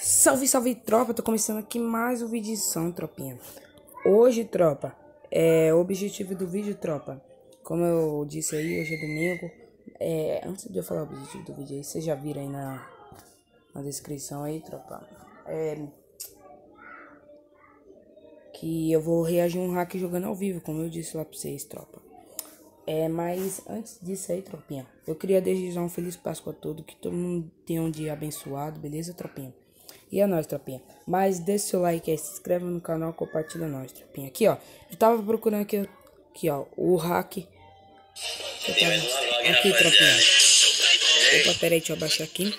Salve, salve, tropa! Tô começando aqui mais um vídeo edição, tropinha. Hoje, tropa, é o objetivo do vídeo, tropa. Como eu disse aí, hoje é domingo. É, antes de eu falar o objetivo do vídeo aí, vocês já viram aí na, na descrição aí, tropa. É, que eu vou reagir um hack jogando ao vivo, como eu disse lá pra vocês, tropa. É, mas antes disso aí, tropinha, eu queria desejar um feliz Páscoa a todos, que todo mundo tenha um dia abençoado, beleza, tropinha? E é nóis, tropinha. Mas deixa seu like aí, se inscreve no canal, compartilha nós, tropinha. Aqui, ó, eu tava procurando aqui, aqui ó, o hack. Tava... Aqui, tropinha. Opa, peraí, deixa eu abaixar aqui.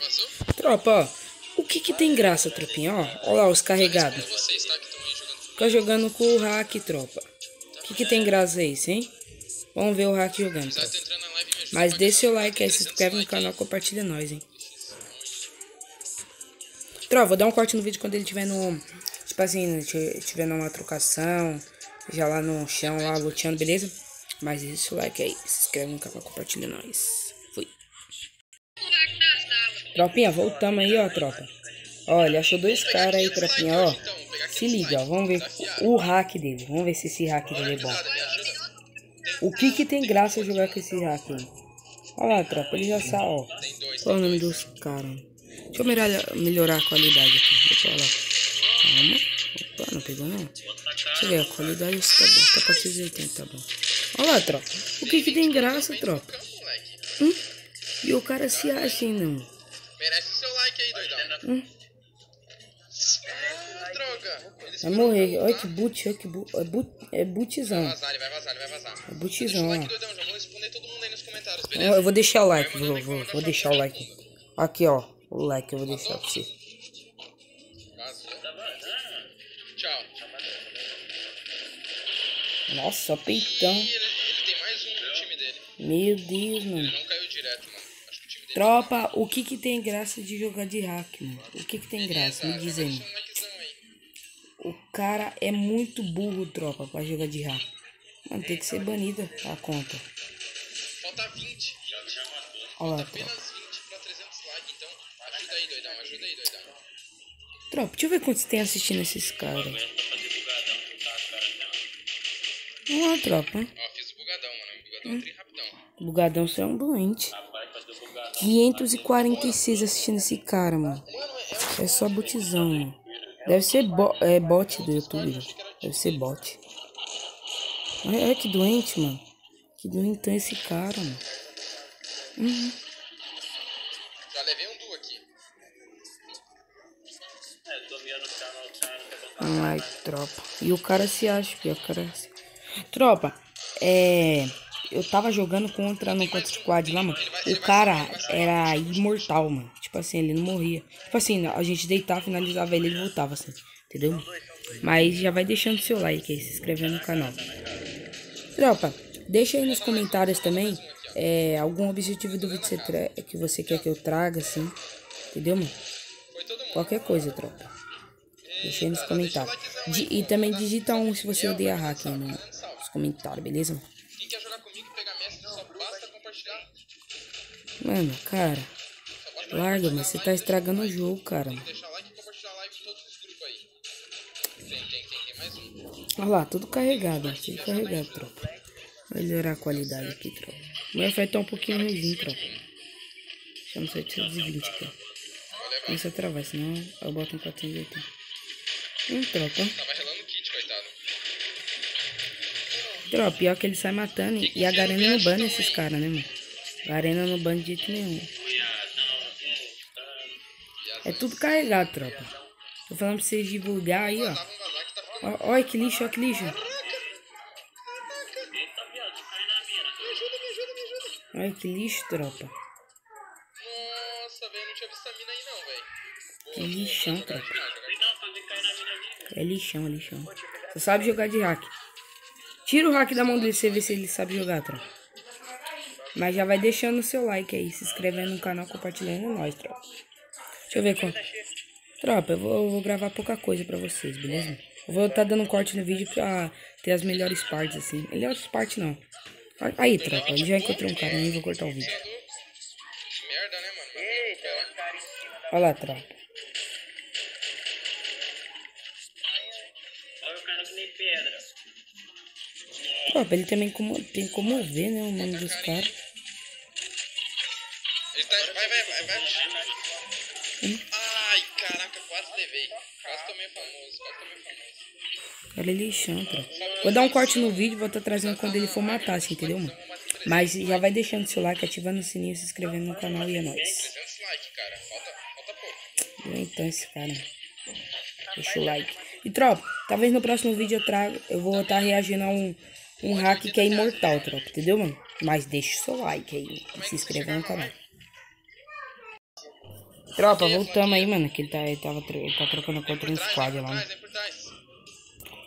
Tropa, ó, o que que tem graça, tropinha, ó? Lá os carregados. Fica jogando com o hack, tropa. O que que tem graça aí, hein? Vamos ver o hack jogando. Tá? Mas deixa seu like aí, se inscreve no canal, compartilha nós, hein. Tropa, vou dar um corte no vídeo quando ele tiver no... Tipo assim, tiver numa trocação, já lá no chão, lá luteando, beleza? Mas deixa seu like aí, se inscreve no canal, compartilha nós. Fui. Tropinha, voltamos aí, ó, tropa. Olha, achou dois caras aí, tropinha, ó. Se liga, ó, vamos ver o hack dele. Vamos ver se esse hack dele é bom. O que que tem graça jogar com esse hack aí? Olha lá, tropa, ele já sabe, ó. Qual é o nome dos caras? Deixa eu melhorar, melhorar a qualidade aqui. Opa, lá. Calma. Opa, não pegou não. Deixa eu ver a qualidade, tá bom. Tá pra 380, tá bom. Olha lá, tropa. O que que tem graça, tropa? Hum? E o cara se acha, hein, não? Merece seu like aí, doidão. Hum? Ah, Vai morrer. Olha que boot, olha que boot. É, boot, é bootzão. Vai vazar, ele vai vazar, ele vai vazar. É Deixa o bootzão, like, ó. doidão. Já vou responder todo mundo aí nos comentários, beleza? Eu vou deixar o like, vou, vou, vou deixar o like. Aqui, ó. O like eu vou deixar pra você. Tchau. Nossa, peitão. Ele, ele tem mais um no time dele. Meu Deus, mano. Ele não caiu direto, mano. Acho que o time dele Tropa, o que que tem graça de jogar de hack, mano? O que que tem graça? Me diz aí. O cara é muito burro, tropa, pra jogar de hack. Mano, tem que ser banida a conta. Falta 20. Olha lá, tropa. Ajuda aí, doidão. Tropa, deixa eu ver quantos tem assistindo esses caras. Olha lá, tropa. Ó, fiz o bugadão, mano. Bugadão hum. tri rapidão. Bugadão, você é um doente. 546 assistindo esse cara, mano. É só botizão, mano. Deve ser bo é bot do YouTube. velho. Deve ser bot. Olha, olha que doente, mano. Que doentão esse cara, mano. Uhum. Já levei um duo aqui. Ai, tropa. E o cara se acha, que o cara se... Tropa, é... Eu tava jogando contra no contra squad lá, mano. O cara era imortal, mano. Tipo assim, ele não morria. Tipo assim, a gente deitava, finalizava ele ele voltava, assim. Entendeu? Mas já vai deixando seu like aí, se inscrevendo no canal. Tropa, deixa aí nos comentários também é, algum objetivo do vídeo que você, que você quer que eu traga, assim. Entendeu, mano? Qualquer coisa, tropa. Deixa aí nos comentários. Di- e também digita um se você odeia hack aí no- nos comentários, beleza? Quem quer jogar comigo pegar mestre, só basta compartilhar. Mano, cara. Larga, mas você tá estragando o jogo, cara. Olha lá, tudo carregado, tudo carregado, tropa. Melhorar a qualidade aqui, tropa. O meu vai tá um pouquinho ruimzinho, tropa. Chama 720 aqui, ó. Começa a travar, senão eu boto um 480. Hum, tropa. Tava relando o kit, coitado. Pior que ele sai matando. E a Garena não bana esses caras, né, mano? Garena não bana de jeito nenhum. É tudo carregado, tropa. Tô falando pra vocês divulgar aí, ó. Tá. Ó, Olha que lixo, olha que lixo. Olha que lixo, tropa. Nossa, velho, não tinha visto a mina aí não, velho. Que lixão, tropa. É lixão, é lixão. Você sabe jogar de hack. Tira o hack da mão dele você ver se ele sabe jogar, tropa. Mas já vai deixando o seu like aí, se inscrevendo no canal, compartilhando é nóis, tropa. Deixa eu ver quanto. Tropa, eu vou, eu vou gravar pouca coisa pra vocês, beleza? Eu vou estar dando um corte no vídeo pra ter as melhores partes, assim. Melhores partes não. Aí, tropa, ele já encontrou um cara, nem vou cortar o vídeo. Né, Olha lá, tropa. Pedra. Tropa, ele também como, tem como ver, né, o nome dos caras. Ele tá. Vai, vai, vai, vai. Ai, caraca, quase levei. Quase tomei famoso, quase tomei famoso. Cara, ele chantra. Vou dar um corte no vídeo, vou estar trazendo quando ele for matar, assim, entendeu, mano? Mas já vai deixando seu like, ativando o sininho, se inscrevendo no canal e é nóis. 300 likes, cara. Falta, falta pouco. Então esse cara. Deixa o like. E tropa, talvez no próximo vídeo eu traga. Eu vou estar reagindo a um, um hack que é imortal, tropa, entendeu, mano? Mas deixa o seu like aí. E se inscreva no canal. Tropa, voltamos aí, mano. Que ele, tá, ele, tava, ele tá trocando contra um squad lá, mano. trás.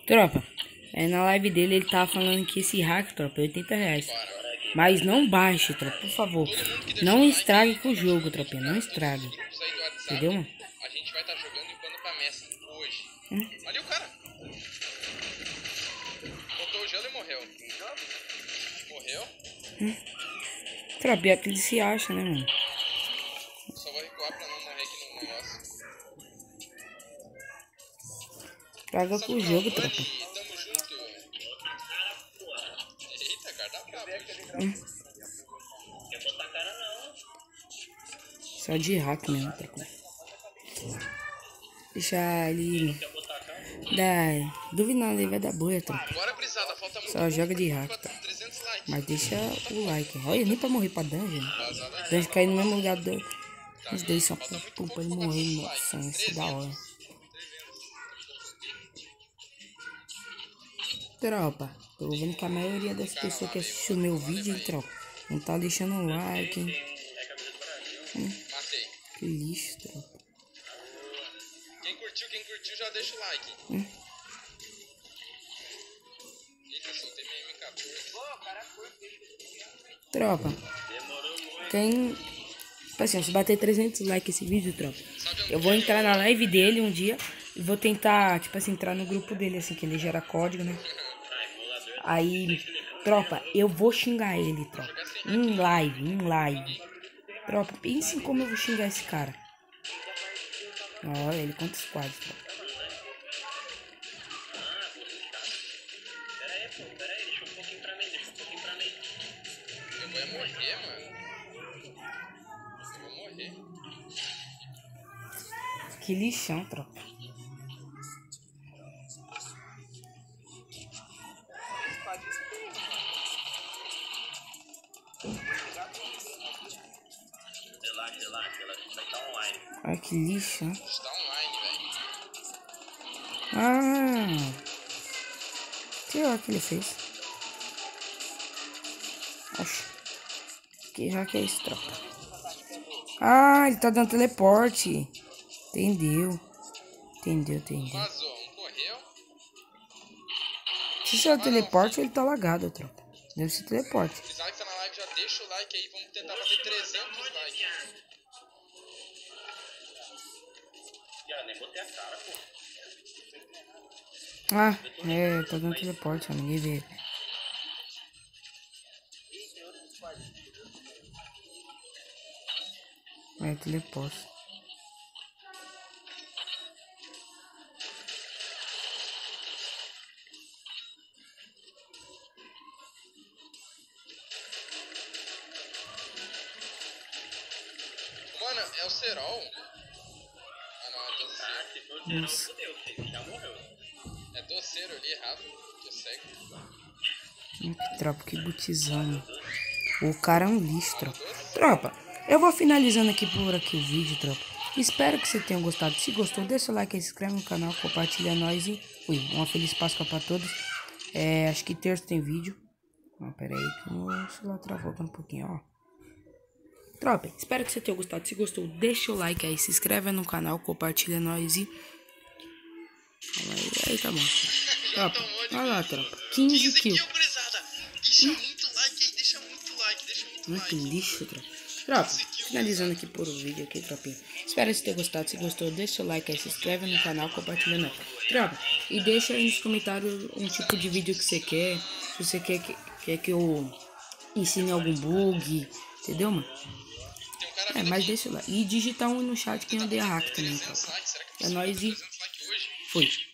Tropa, é, na live dele ele tava falando que esse hack, tropa, é 80 reais. Mas não baixe, tropa, por favor. Não estrague com o jogo, tropa. Não estrague. Entendeu, mano? A gente vai estar jogando e upando pra Messi hoje. Hum? Ali o cara. Botou o gelo e morreu. Morreu. Tropa, pior que ele se acha, né, mano? Só vou recuar pra não morrer aqui no negócio. Traga com o jogo, tropa. Tamo junto. Eita, cara, tá brabo hoje. Quer botar cara não. Só de hack mesmo, tropa. Deixa ele. Dá. Duvido nada, ele vai dar boia, falta muito. Só joga de hack, tá? 300 likes. Mas deixa o like. Olha, nem pra morrer pra dungeon. Dungeon cair no mesmo lugar do. Os dois só pra, pra, pra ele morrer. Nossa, isso é da hora. Tropa, tô vendo que a maioria das pessoas que assistiu meu vídeo, tropa, não tá deixando o like, hein. Que lixo, tropa. Quem curtiu, quem curtiu, já deixa o like. Eita, soltei minha M14. Tropa, tem... Tipo assim, se bater 300 likes esse vídeo, tropa, eu vou entrar na live dele um dia e vou tentar, tipo assim, entrar no grupo dele, assim, que ele gera código, né. Aí, tropa, eu vou xingar ele, tropa. Em live, em live. Tropa, pense em como eu vou xingar esse cara. Olha, ele conta vou morrer. Que lixão, tropa. Relaxa, relaxa, relaxa, vai estar online. Olha que lixo? Está online, velho. Ah! Que hora que ele fez? Oxe. Que já que é isso, tropa? Ah, ele tá dando teleporte. Entendeu. Entendeu, entendeu. Se é o teleporte, ele tá lagado, tropa. Deve ser teleporte. Deixa o like aí. Vamos tentar bater 300 likes. Já, nem botei a cara, pô. Ah, é, tá dando teleporte, ó, ninguém vê. É, teleporte. É o Serol? Ah, não, é doceiro. Ah, se for zero, fodeu, filho. Já morreu. É doceiro ali, errado. Tô cego. Hum, que tropa, que botizando. O cara é um lixo, tropa. Tropa, eu vou finalizando aqui por aqui o vídeo, tropa. Espero que você tenha gostado. Se gostou, deixa o like, se inscreve no canal, compartilha nós e fui. Uma feliz Páscoa pra todos. É, acho que terça tem vídeo. Ah, pera aí que o celular travou um pouquinho, ó. Tropa, espero que você tenha gostado. Se gostou, deixa o like aí, se inscreve no canal, compartilha nós e... Calma aí, aí tá bom. Tropa, olha lá, tropa. 15 15 kills. Deixa muito like aí, deixa muito like, deixa muito Muito like. lixo, tropa. Tropa, finalizando aqui por o vídeo aqui, tropinha. Espero que você tenha gostado. Se gostou, deixa o like aí, se inscreve no canal, compartilha nós. Tropa, e deixa aí nos comentários um tipo de vídeo que você quer. Se você quer que, quer que eu ensine algum bug, entendeu, mano? É, mas deixa lá. E digita um no chat quem odeia hack também, 300 tropa. likes, será que É nóis e consigo